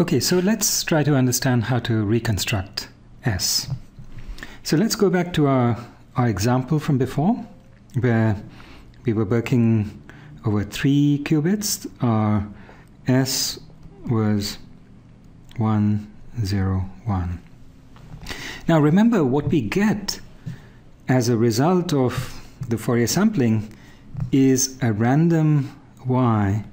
Okay, so let's try to understand how to reconstruct S. So let's go back to our, our example from before, where we were working over three qubits. Our S was 1, 0, 1. Now remember what we get as a result of the Fourier sampling is a random y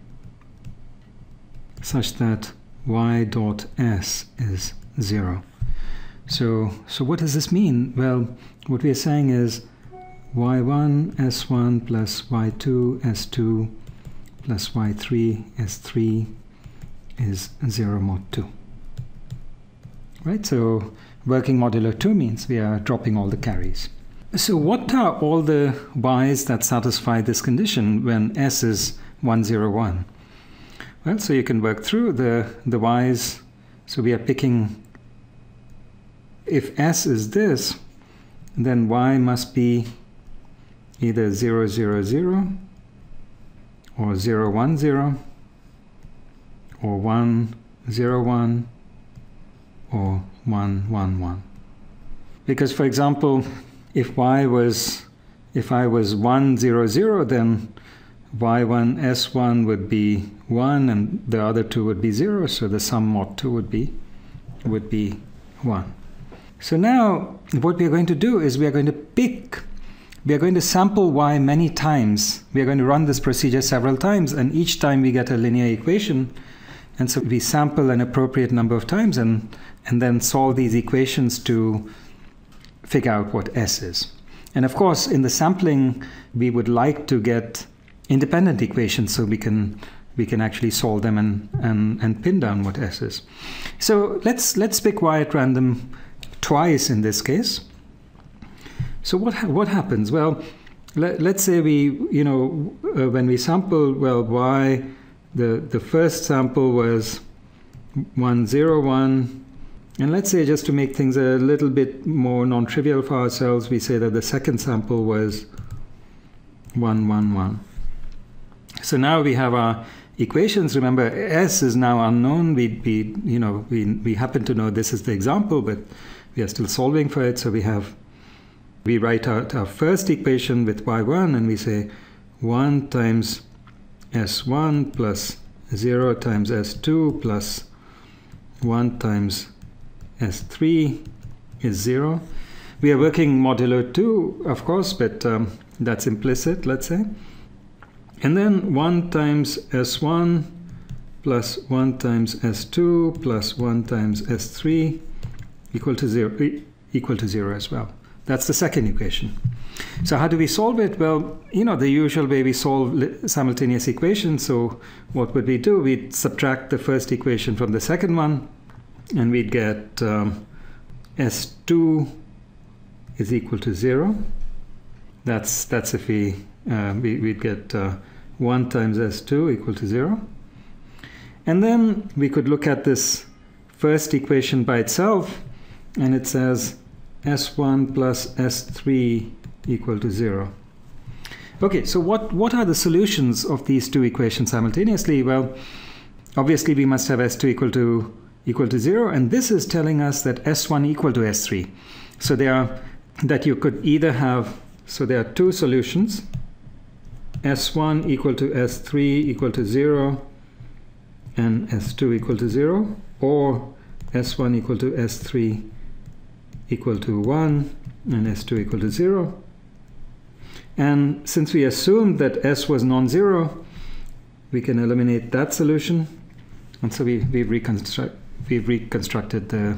such that y dot s is 0. So, so what does this mean? Well, what we are saying is y1 s1 plus y2 s2 plus y3 s3 is 0 mod 2. Right, so working modulo 2 means we are dropping all the carries. So what are all the y's that satisfy this condition when s is 101? Well, so you can work through the, the y's. So we are picking, if s is this, then y must be either 0, 0, 0, or 0, 1, 0, or 1, 0, 1, or 1, 1, 1. Because, for example, if y was, if I was 1, 0, 0, then y1, s1 would be 1 and the other two would be 0, so the sum mod 2 would be, would be 1. So now what we are going to do is we are going to pick, we are going to sample y many times. We are going to run this procedure several times and each time we get a linear equation and so we sample an appropriate number of times and, and then solve these equations to figure out what S is. And of course, in the sampling, we would like to get independent equations so we can we can actually solve them and, and, and pin down what S is. So let's let's pick y at random twice in this case. So what what happens? Well, let, us say we you know uh, when we sample well y the the first sample was 101 and let's say just to make things a little bit more non-trivial for ourselves we say that the second sample was 111 so now we have our equations. Remember, S is now unknown. We, we, you know, we, we happen to know this is the example, but we are still solving for it. So we have, we write out our first equation with y1 and we say 1 times s1 plus 0 times s2 plus 1 times s3 is 0. We are working modulo 2, of course, but um, that's implicit, let's say. And then 1 times S1 plus 1 times S2 plus 1 times S3 equal to 0, equal to 0 as well. That's the second equation. So how do we solve it? Well, you know, the usual way we solve simultaneous equations. So what would we do? We'd subtract the first equation from the second one, and we'd get um, S2 is equal to 0. That's, that's if we, uh, we, would get uh, 1 times S2 equal to 0. And then we could look at this first equation by itself, and it says S1 plus S3 equal to 0. Okay, so what, what are the solutions of these two equations simultaneously? Well, obviously we must have S2 equal to equal to 0, and this is telling us that S1 equal to S3. So there are that you could either have, so there are two solutions, S1 equal to S3 equal to 0 and S2 equal to 0 or S1 equal to S3 equal to 1 and S2 equal to 0. And since we assumed that S was non-zero, we can eliminate that solution. And so we, we've, reconstruct, we've reconstructed the,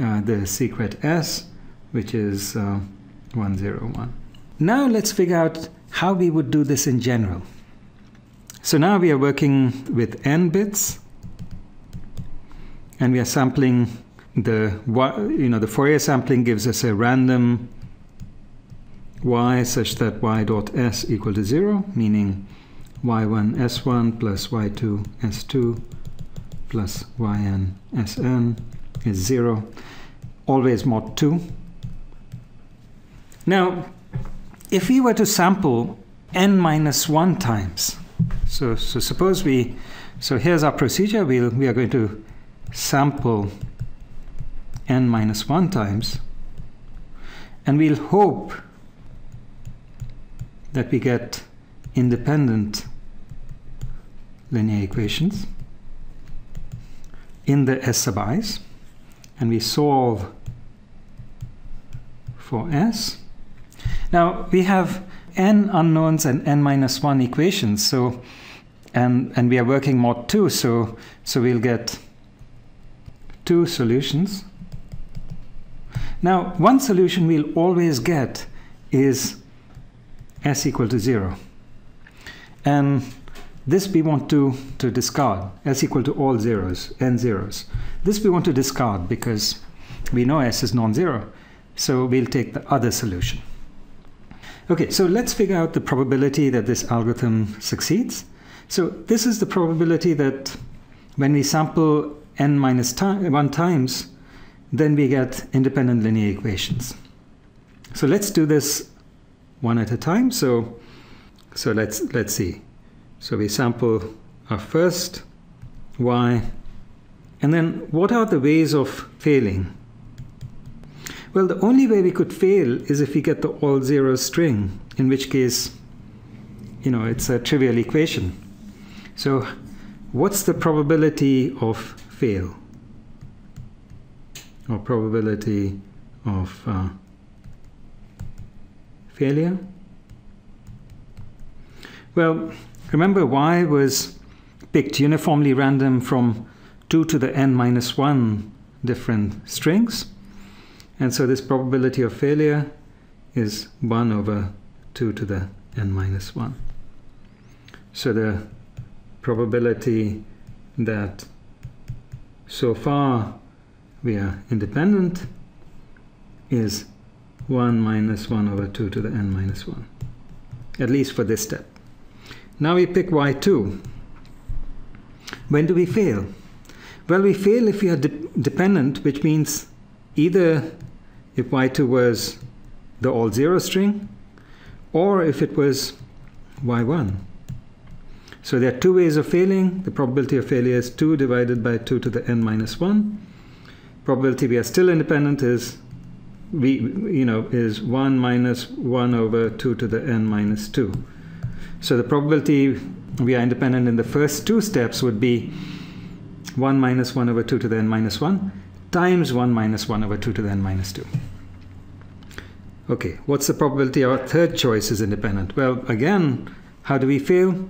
uh, the secret S, which is uh, 101. Now let's figure out how we would do this in general. So now we are working with n bits and we are sampling the you know the Fourier sampling gives us a random y such that y dot s equal to 0 meaning y1 s1 plus y2 s2 plus yn sn is 0 always mod 2 now if we were to sample n minus 1 times, so, so suppose we, so here's our procedure, we'll, we are going to sample n minus 1 times and we'll hope that we get independent linear equations in the S sub i's and we solve for S. Now we have n unknowns and n minus 1 equations so and and we are working mod 2 so so we'll get two solutions. Now one solution we'll always get is s equal to 0 and this we want to, to discard, s equal to all zeros, n zeros. This we want to discard because we know s is non-zero. So we'll take the other solution. Okay, so let's figure out the probability that this algorithm succeeds. So this is the probability that when we sample n minus 1 times, then we get independent linear equations. So let's do this one at a time. So, so let's, let's see. So we sample our first y. And then what are the ways of failing? Well, the only way we could fail is if we get the all zero string, in which case, you know, it's a trivial equation. So what's the probability of fail? Or probability of uh, failure? Well, Remember y was picked uniformly random from 2 to the n minus 1 different strings. And so this probability of failure is 1 over 2 to the n minus 1. So the probability that so far we are independent is 1 minus 1 over 2 to the n minus 1, at least for this step. Now we pick y2. When do we fail? Well, we fail if we are de dependent, which means either if y2 was the all zero string or if it was y1. So there are two ways of failing. The probability of failure is 2 divided by 2 to the n minus 1. Probability we are still independent is we you know is 1 minus 1 over 2 to the n minus 2. So the probability we are independent in the first two steps would be 1 minus 1 over 2 to the n minus 1 times 1 minus 1 over 2 to the n minus 2. Okay, what's the probability our third choice is independent? Well, again, how do we fail?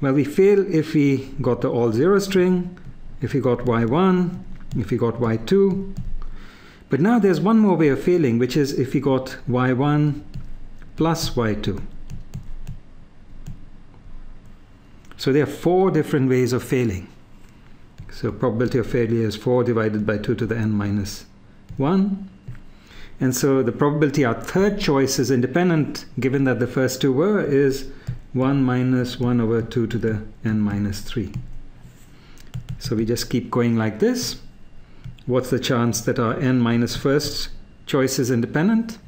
Well, we fail if we got the all zero string, if we got y1, if we got y2. But now there's one more way of failing, which is if we got y1 plus y2. So there are four different ways of failing. So probability of failure is 4 divided by 2 to the n minus 1. And so the probability our third choice is independent, given that the first two were, is 1 minus 1 over 2 to the n minus 3. So we just keep going like this. What's the chance that our n minus first choice is independent?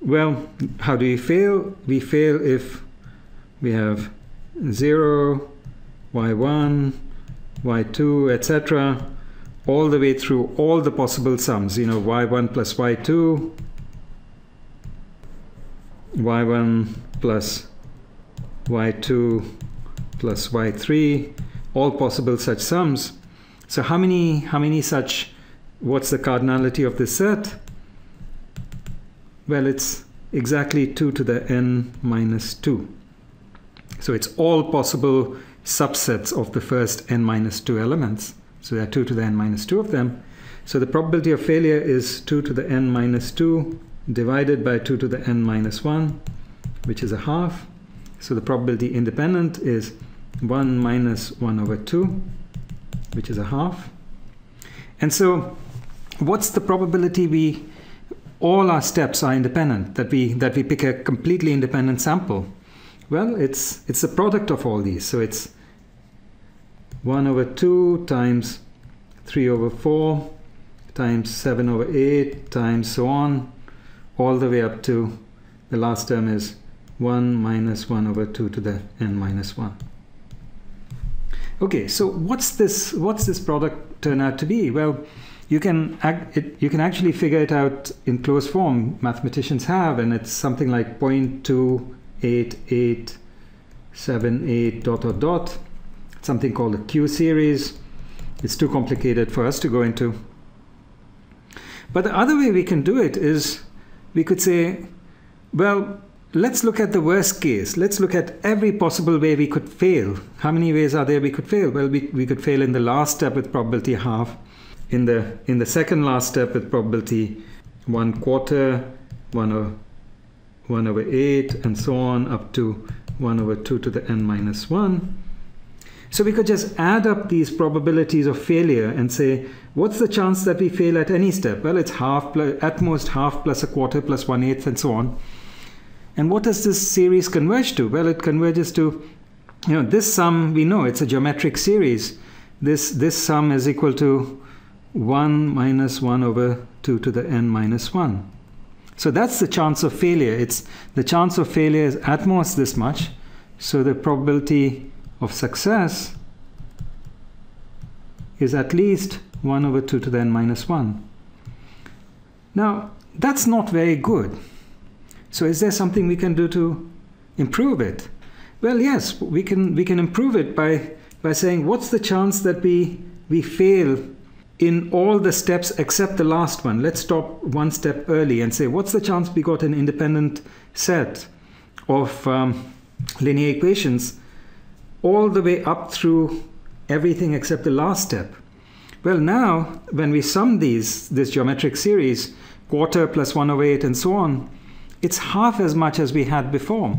Well, how do we fail? We fail if we have 0, y1, y2, etc. all the way through all the possible sums, you know, y1 plus y2, y1 plus y2 plus y3, all possible such sums. So how many, how many such, what's the cardinality of this set? Well, it's exactly 2 to the n minus 2. So it's all possible subsets of the first n minus 2 elements. So there are 2 to the n minus 2 of them. So the probability of failure is 2 to the n minus 2 divided by 2 to the n minus 1, which is a half. So the probability independent is 1 minus 1 over 2, which is a half. And so what's the probability we all our steps are independent, that we that we pick a completely independent sample? Well, it's, it's the product of all these. So it's 1 over 2 times 3 over 4 times 7 over 8 times so on, all the way up to the last term is 1 minus 1 over 2 to the n minus 1. Okay, so what's this? What's this product turn out to be? Well, you can it, you can actually figure it out in closed form. Mathematicians have, and it's something like 0.28878 dot dot dot. Something called a Q series. It's too complicated for us to go into. But the other way we can do it is we could say, well, let's look at the worst case. Let's look at every possible way we could fail. How many ways are there we could fail? Well, we, we could fail in the last step with probability half, in the in the second last step with probability one quarter, one over one over eight, and so on up to one over two to the n minus one. So we could just add up these probabilities of failure and say, what's the chance that we fail at any step? Well, it's half, at most half plus a quarter plus one eighth and so on. And what does this series converge to? Well, it converges to, you know, this sum, we know it's a geometric series. This, this sum is equal to 1 minus 1 over 2 to the n minus 1. So that's the chance of failure. It's the chance of failure is at most this much. So the probability of success is at least 1 over 2 to the n minus 1. Now, that's not very good. So is there something we can do to improve it? Well, yes, we can we can improve it by by saying what's the chance that we we fail in all the steps except the last one. Let's stop one step early and say what's the chance we got an independent set of um, linear equations all the way up through everything except the last step. Well, now when we sum these this geometric series, quarter plus 1 over 8 and so on, it's half as much as we had before.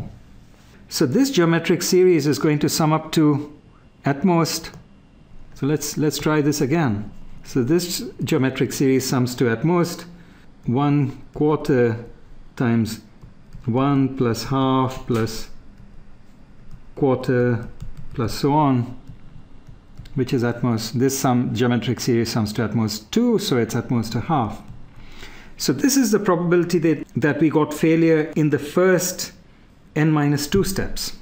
So this geometric series is going to sum up to at most, so let's, let's try this again. So this geometric series sums to at most 1 quarter times 1 plus half plus quarter plus so on, which is at most, this sum geometric series sums to at most 2, so it's at most a half. So this is the probability that, that we got failure in the first n minus 2 steps.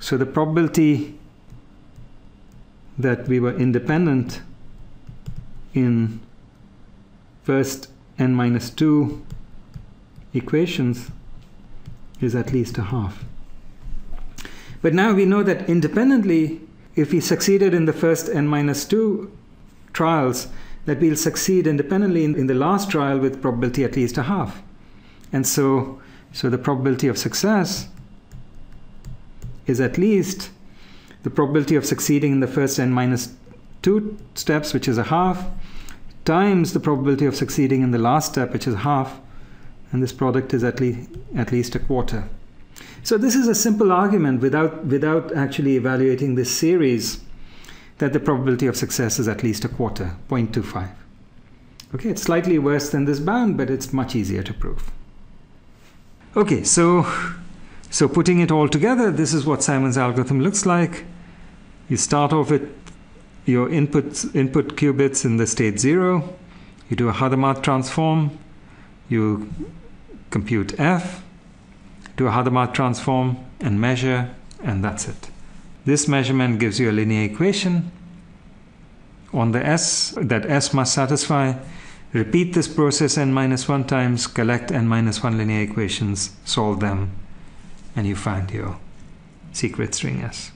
So the probability that we were independent in first n minus 2 equations is at least a half. But now we know that independently, if we succeeded in the first n minus 2 trials, that we'll succeed independently in, in the last trial with probability at least a half. And so, so the probability of success is at least the probability of succeeding in the first n minus 2 steps, which is a half, times the probability of succeeding in the last step, which is half, and this product is at, le at least a quarter. So this is a simple argument without, without actually evaluating this series that the probability of success is at least a quarter, 0.25. Okay, it's slightly worse than this bound, but it's much easier to prove. Okay, so, so putting it all together, this is what Simon's algorithm looks like. You start off with your input, input qubits in the state 0. You do a Hadamard transform. You compute f, do a Hadamard transform, and measure, and that's it. This measurement gives you a linear equation on the S that S must satisfy. Repeat this process n minus 1 times, collect n minus 1 linear equations, solve them, and you find your secret string S.